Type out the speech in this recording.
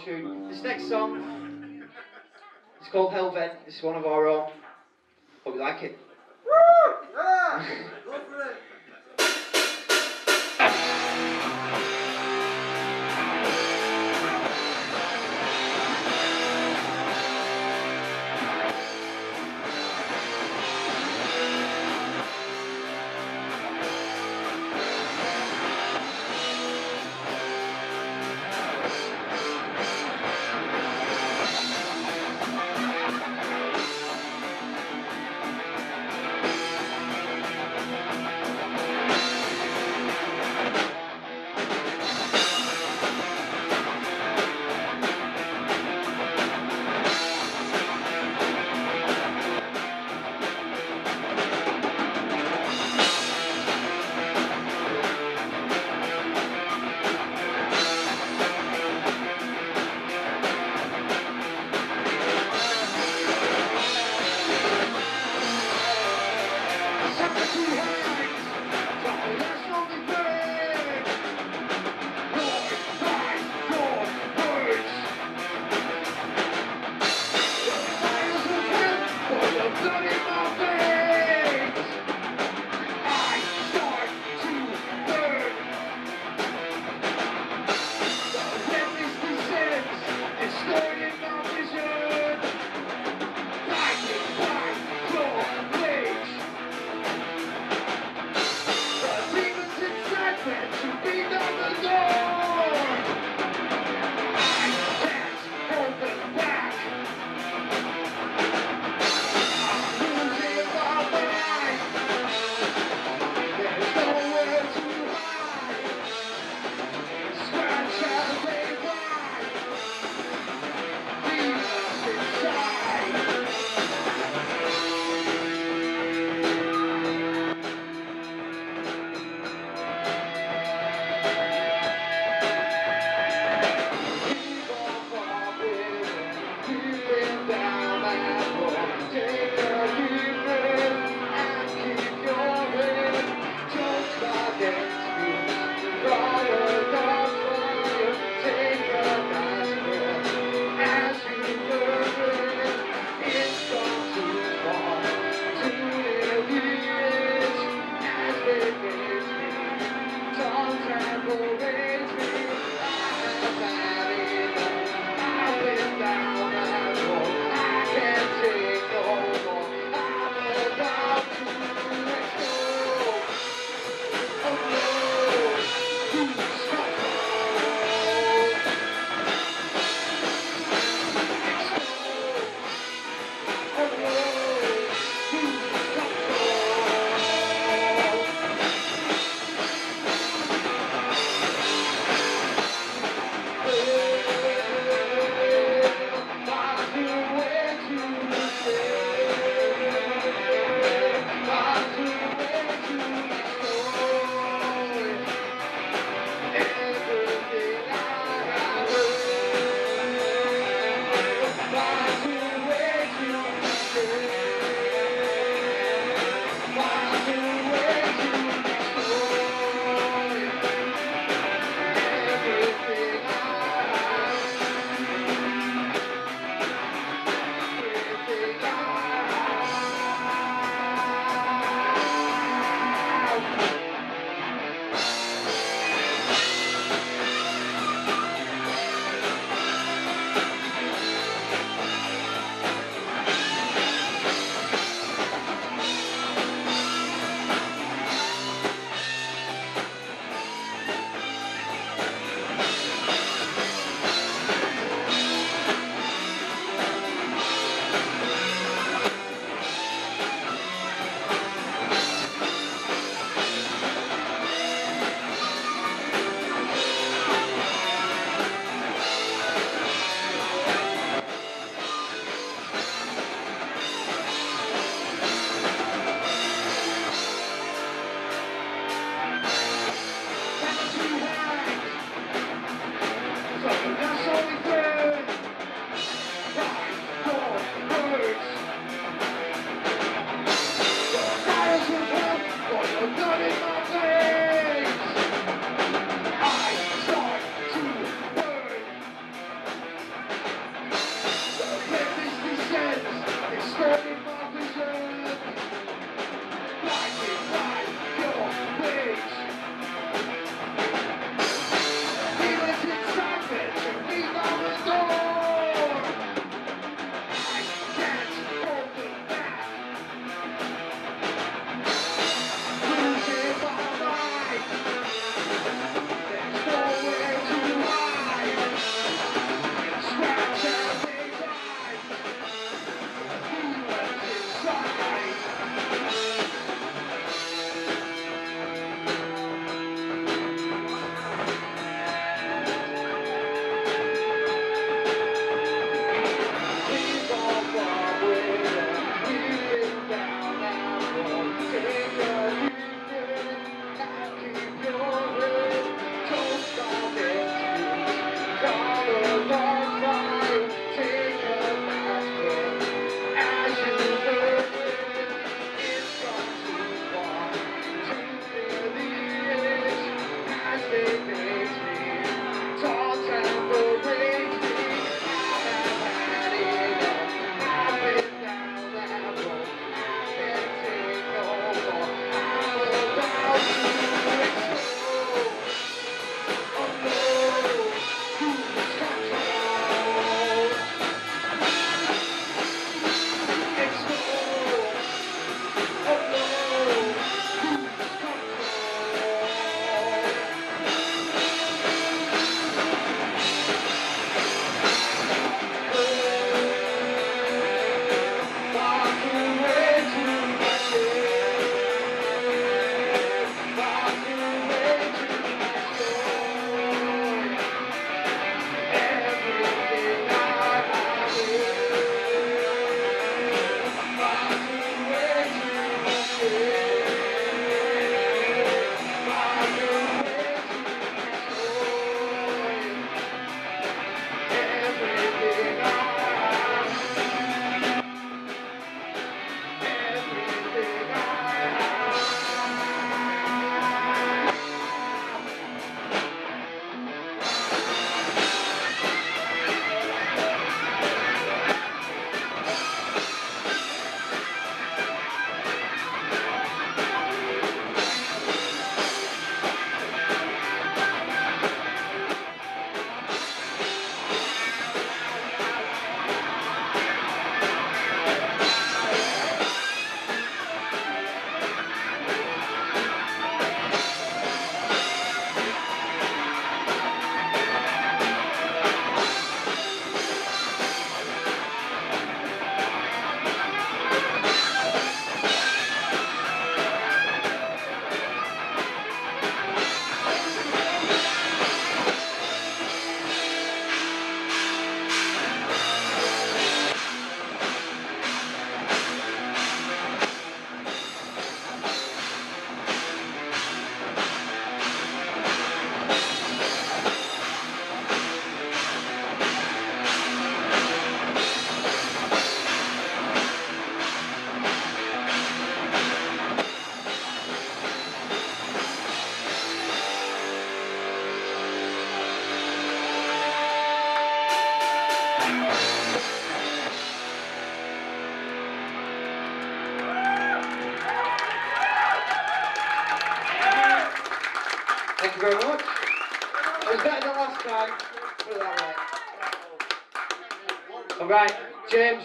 tune. This next song is called Hellvent. It's one of our own. Hope you like it. It! Beat down the door. very much. It was better than last time. Put it that way. All right, James.